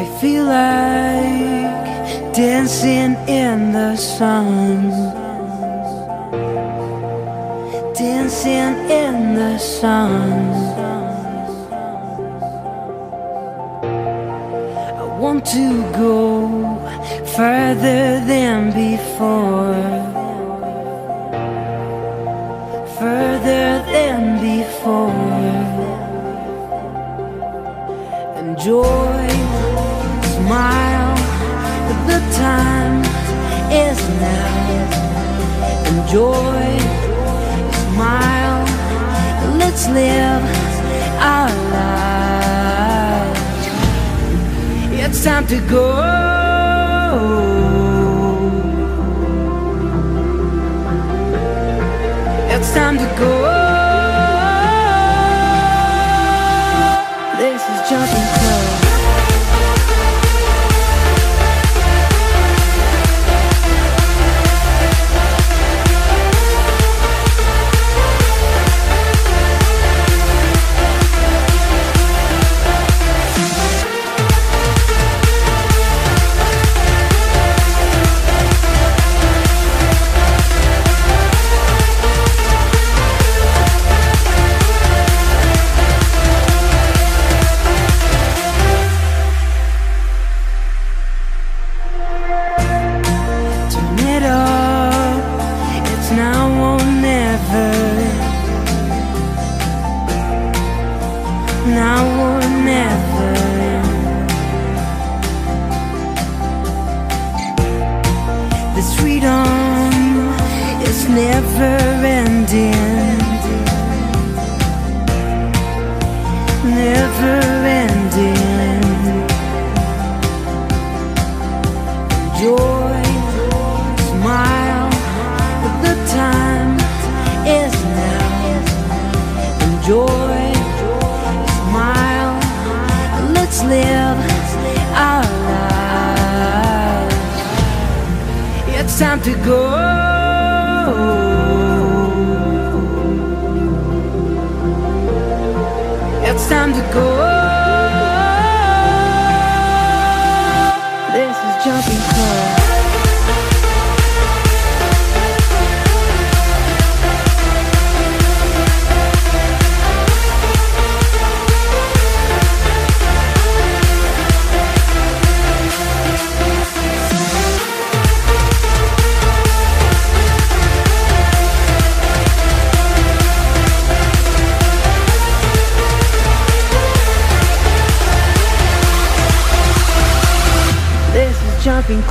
I feel like dancing in the sun. Dancing in the sun. I want to go further than before. Enjoy, smile, let's live our lives. It's time to go. It's time to go. This freedom is never ending. Never ending. Joy, smile, the time is now. Enjoy, time to go. It's time to go.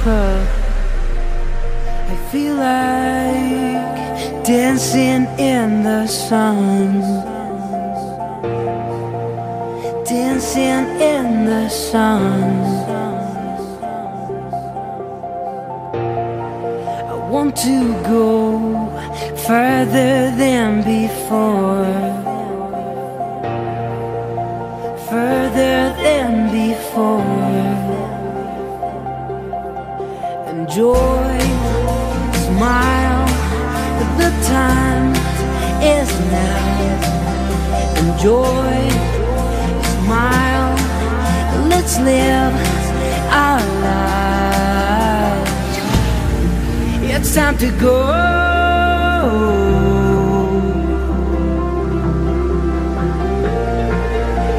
Club. I feel like dancing in the sun. Dancing in the sun. I want to go further than before. Enjoy, smile, the time is now. Enjoy, smile, let's live our lives. It's time to go.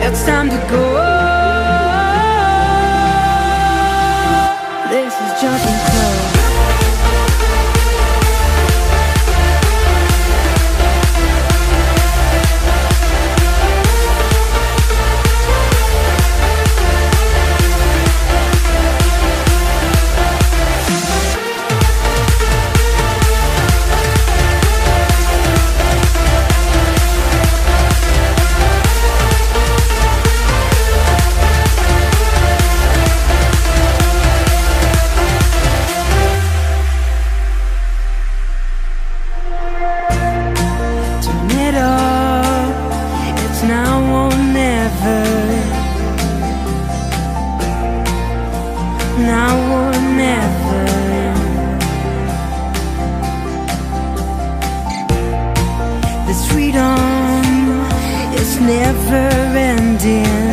It's time to go. This is Jumping freedom is never ending.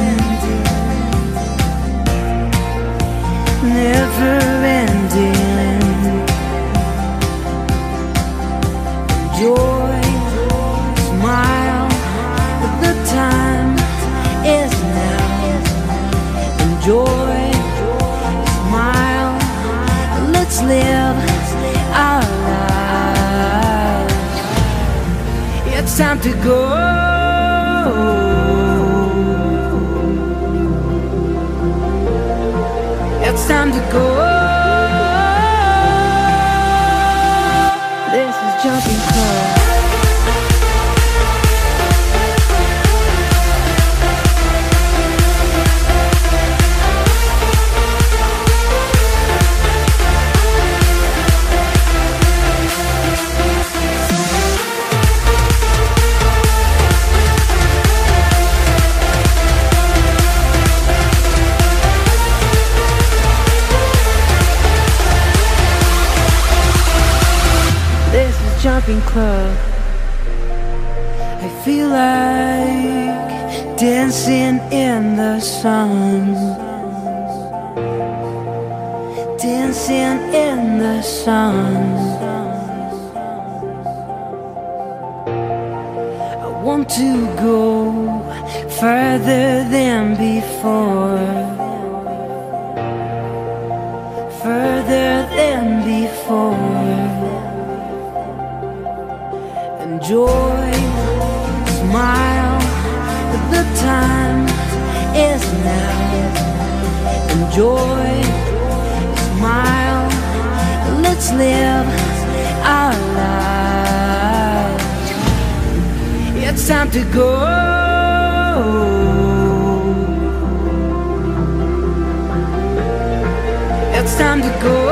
To go. It's time to go. This is Jumping Club. Jumping Club. I feel like dancing in the sun. Dancing in the sun. I want to go further than before. Further than before enjoy, smile. The time is now. Enjoy, smile. Let's live our lives. It's time to go. It's time to go.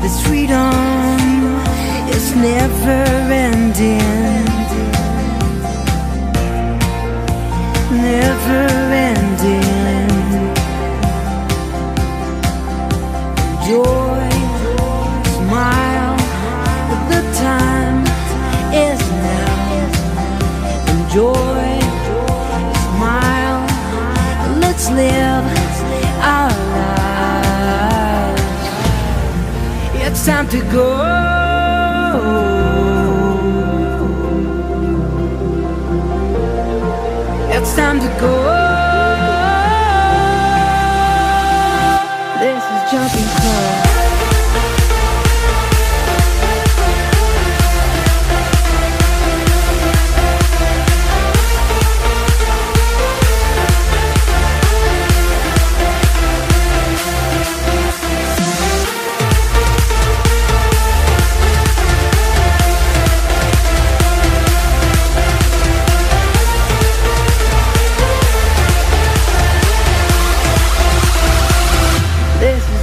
This freedom is never ending. It's time to go. It's time to go. This is Jumping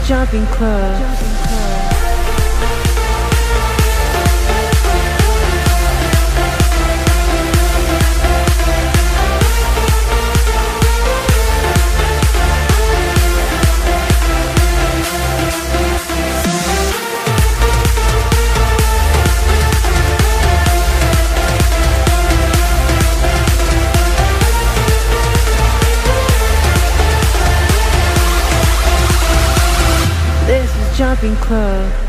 Club. Jumping Club. Club.